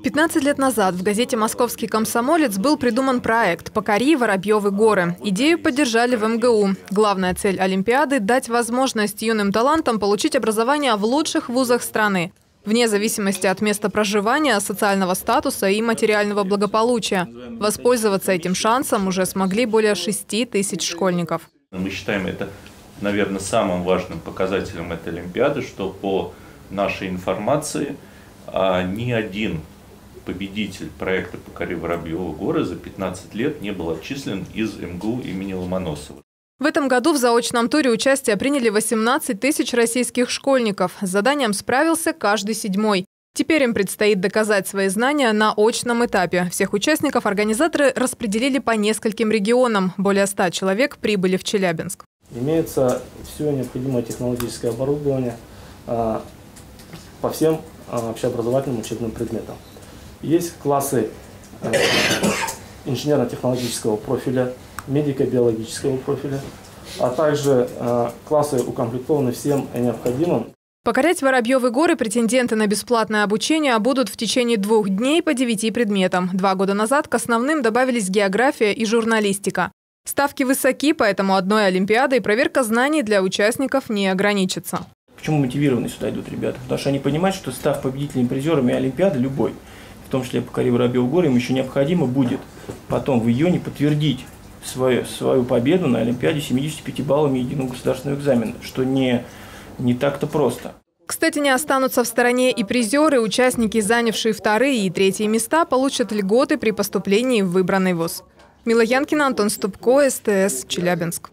15 лет назад в газете «Московский комсомолец» был придуман проект «Покори Воробьевы горы». Идею поддержали в МГУ. Главная цель Олимпиады – дать возможность юным талантам получить образование в лучших вузах страны, вне зависимости от места проживания, социального статуса и материального благополучия. Воспользоваться этим шансом уже смогли более 6 тысяч школьников. Мы считаем это, наверное, самым важным показателем этой Олимпиады, что по нашей информации а, ни один победитель проекта «Покори Воробьевы горы» за 15 лет не был отчислен из МГУ имени Ломоносова. В этом году в заочном туре участие приняли 18 тысяч российских школьников. С заданием справился каждый седьмой. Теперь им предстоит доказать свои знания на очном этапе. Всех участников организаторы распределили по нескольким регионам. Более 100 человек прибыли в Челябинск. Имеется все необходимое технологическое оборудование а, по всем а, общеобразовательным учебным предметам. Есть классы э, инженерно-технологического профиля, медико-биологического профиля, а также э, классы укомплектованы всем необходимым. Покорять Воробьевы горы претенденты на бесплатное обучение будут в течение двух дней по девяти предметам. Два года назад к основным добавились география и журналистика. Ставки высоки, поэтому одной Олимпиадой проверка знаний для участников не ограничится. Почему мотивированы сюда идут ребята? Потому что они понимают, что став победителями, призерами Олимпиады любой – в том числе по Каре Воробьеву горы, им еще необходимо будет потом в июне подтвердить свою, свою победу на Олимпиаде 75 баллами единого государственного экзамена, что не, не так-то просто. Кстати, не останутся в стороне и призеры. Участники, занявшие вторые и третьи места, получат льготы при поступлении в выбранный вуз. Мила Янкина, Антон Ступко, СТС, Челябинск.